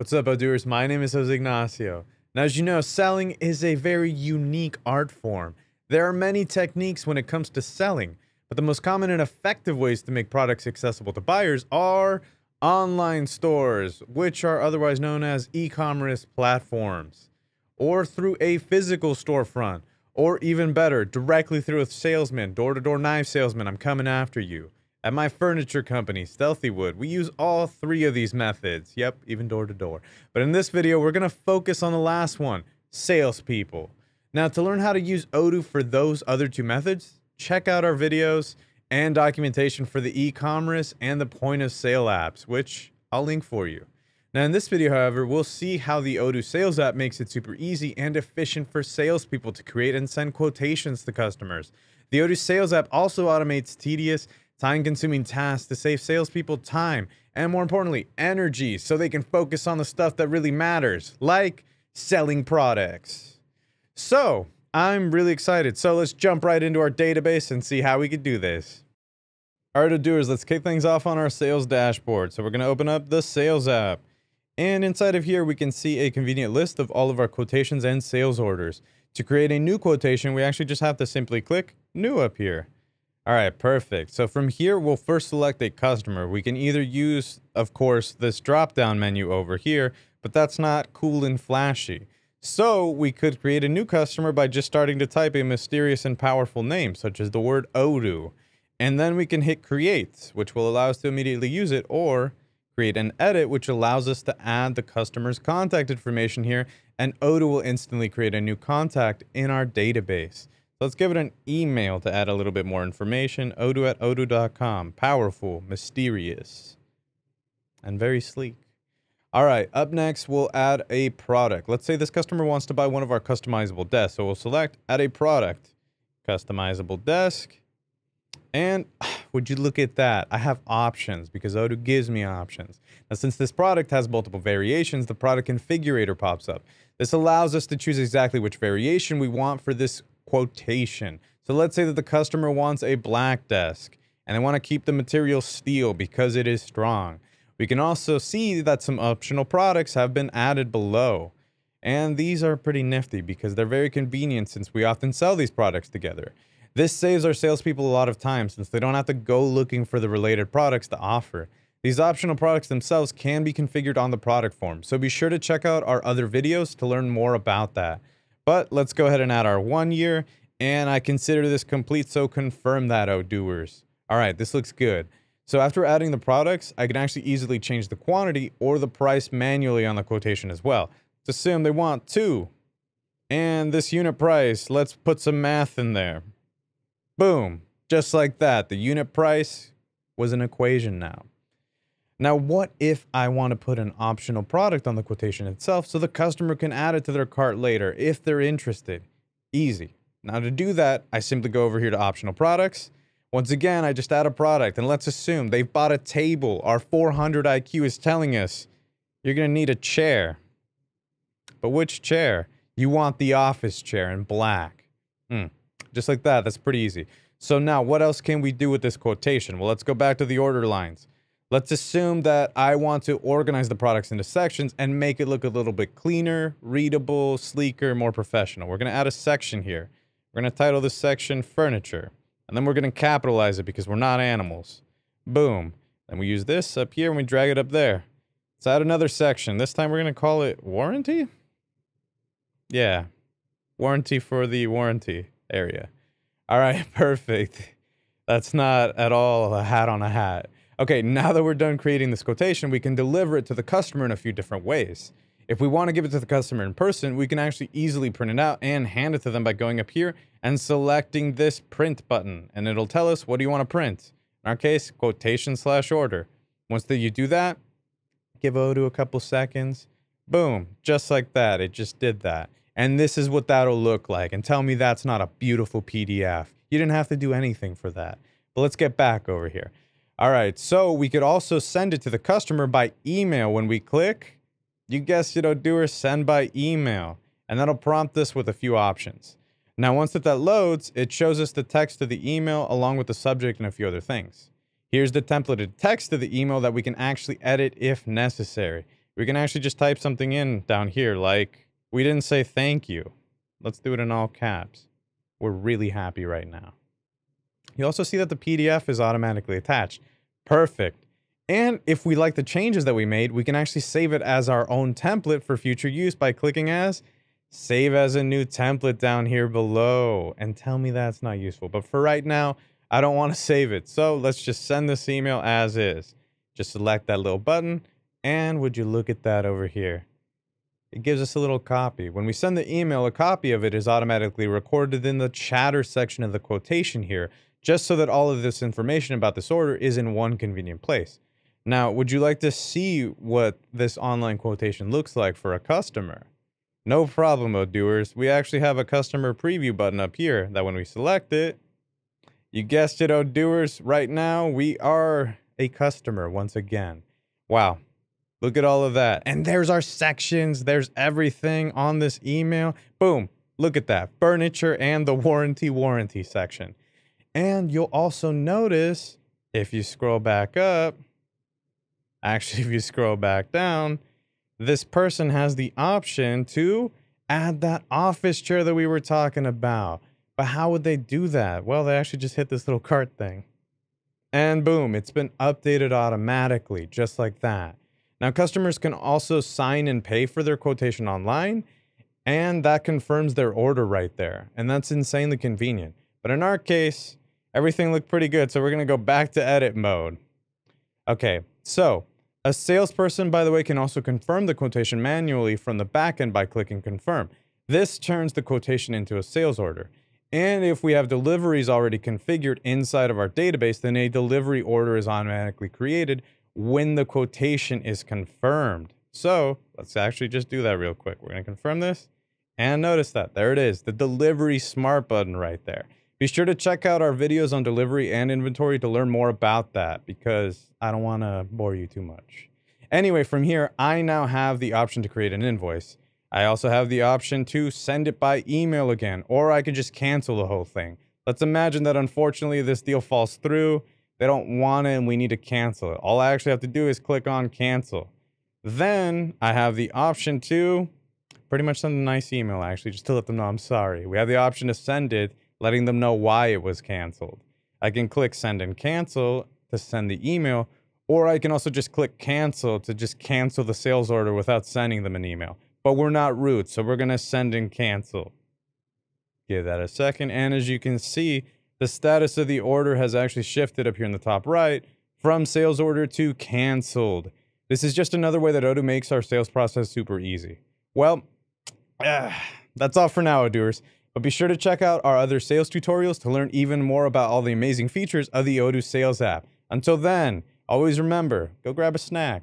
What's up, Odooers? My name is Jose Ignacio. Now, as you know, selling is a very unique art form. There are many techniques when it comes to selling, but the most common and effective ways to make products accessible to buyers are online stores, which are otherwise known as e commerce platforms, or through a physical storefront, or even better, directly through a salesman, door to door knife salesman. I'm coming after you. At my furniture company, Stealthy Wood, we use all three of these methods. Yep, even door to door. But in this video, we're going to focus on the last one salespeople. Now, to learn how to use Odoo for those other two methods, check out our videos and documentation for the e commerce and the point of sale apps, which I'll link for you. Now, in this video, however, we'll see how the Odoo sales app makes it super easy and efficient for salespeople to create and send quotations to customers. The Odoo sales app also automates tedious time consuming tasks to save salespeople time and, more importantly, energy so they can focus on the stuff that really matters, like selling products. So, I'm really excited. So, let's jump right into our database and see how we could do this. All right, Odooers, let's kick things off on our sales dashboard. So, we're going to open up the sales app. And inside of here, we can see a convenient list of all of our quotations and sales orders. To create a new quotation, we actually just have to simply click New up here. All right, perfect. So from here, we'll first select a customer. We can either use, of course, this drop-down menu over here, but that's not cool and flashy. So we could create a new customer by just starting to type a mysterious and powerful name, such as the word Odoo. And then we can hit create, which will allow us to immediately use it, or create an edit, which allows us to add the customer's contact information here, and Odoo will instantly create a new contact in our database. Let's give it an email to add a little bit more information. Odoo at odoo.com. Powerful, mysterious, and very sleek. All right, up next, we'll add a product. Let's say this customer wants to buy one of our customizable desks. So we'll select add a product, customizable desk. And would you look at that? I have options because Odoo gives me options. Now, since this product has multiple variations, the product configurator pops up. This allows us to choose exactly which variation we want for this quotation. So let's say that the customer wants a black desk and they want to keep the material steel because it is strong. We can also see that some optional products have been added below. And these are pretty nifty because they're very convenient since we often sell these products together. This saves our salespeople a lot of time since they don't have to go looking for the related products to offer. These optional products themselves can be configured on the product form, so be sure to check out our other videos to learn more about that. But let's go ahead and add our one year. And I consider this complete, so confirm that, oh doers. All right, this looks good. So after adding the products, I can actually easily change the quantity or the price manually on the quotation as well. Let's assume they want two. And this unit price, let's put some math in there. Boom, just like that. The unit price was an equation now. Now, what if I want to put an optional product on the quotation itself so the customer can add it to their cart later if they're interested? Easy. Now, to do that, I simply go over here to optional products. Once again, I just add a product and let's assume they've bought a table. Our 400 IQ is telling us you're going to need a chair. But which chair? You want the office chair in black. Hmm. Just like that. That's pretty easy. So now what else can we do with this quotation? Well, let's go back to the order lines. Let's assume that I want to organize the products into sections and make it look a little bit cleaner, readable, sleeker, more professional. We're going to add a section here. We're going to title this section Furniture. And then we're going to capitalize it because we're not animals. Boom. Then we use this up here and we drag it up there. Let's add another section. This time we're going to call it Warranty? Yeah. Warranty for the warranty area. All right, perfect. That's not at all a hat on a hat. Okay, now that we're done creating this quotation, we can deliver it to the customer in a few different ways. If we want to give it to the customer in person, we can actually easily print it out and hand it to them by going up here and selecting this print button. And it'll tell us, what do you want to print? In our case, quotation slash order. Once that you do that, give Odoo a couple seconds. Boom, just like that. It just did that. And this is what that'll look like. And tell me that's not a beautiful PDF. You didn't have to do anything for that. But let's get back over here. All right, so we could also send it to the customer by email when we click. You guessed it, Odooer, send by email. And that'll prompt us with a few options. Now, once that, that loads, it shows us the text of the email along with the subject and a few other things. Here's the templated text of the email that we can actually edit if necessary. we can actually just type something in down here like, we didn't say thank you. Let's do it in all caps. We're really happy right now. You also see that the PDF is automatically attached. Perfect. And if we like the changes that we made, we can actually save it as our own template for future use by clicking as save as a new template down here below and tell me that's not useful. But for right now, I don't want to save it. So let's just send this email as is. Just select that little button and would you look at that over here? It gives us a little copy. When we send the email, a copy of it is automatically recorded in the chatter section of the quotation here, just so that all of this information about this order is in one convenient place. Now, would you like to see what this online quotation looks like for a customer? No problem, Odooers. We actually have a customer preview button up here that when we select it, you guessed it, Odooers, right now we are a customer once again. Wow, Look at all of that. And there's our sections. There's everything on this email. Boom. Look at that. Furniture and the warranty warranty section. And you'll also notice if you scroll back up, actually, if you scroll back down, this person has the option to add that office chair that we were talking about. But how would they do that? Well, they actually just hit this little cart thing. And boom, it's been updated automatically, just like that. Now, customers can also sign and pay for their quotation online, and that confirms their order right there. And that's insanely convenient. But in our case, everything looked pretty good, so we're going to go back to edit mode. Okay, so a salesperson, by the way, can also confirm the quotation manually from the backend by clicking confirm. This turns the quotation into a sales order. And if we have deliveries already configured inside of our database, then a delivery order is automatically created when the quotation is confirmed. So let's actually just do that real quick. We're going to confirm this and notice that there it is, the delivery smart button right there. Be sure to check out our videos on delivery and inventory to learn more about that because I don't want to bore you too much. Anyway, from here, I now have the option to create an invoice. I also have the option to send it by email again, or I could just cancel the whole thing. Let's imagine that unfortunately this deal falls through they don't want it and we need to cancel it. All I actually have to do is click on cancel. Then I have the option to pretty much send a nice email actually just to let them know I'm sorry. We have the option to send it, letting them know why it was canceled. I can click send and cancel to send the email, or I can also just click cancel to just cancel the sales order without sending them an email. But we're not root, so we're to send and cancel. Give that a second. And as you can see, the status of the order has actually shifted up here in the top right from sales order to canceled. This is just another way that Odoo makes our sales process super easy. Well, uh, that's all for now, Odooers. But be sure to check out our other sales tutorials to learn even more about all the amazing features of the Odoo sales app. Until then, always remember, go grab a snack.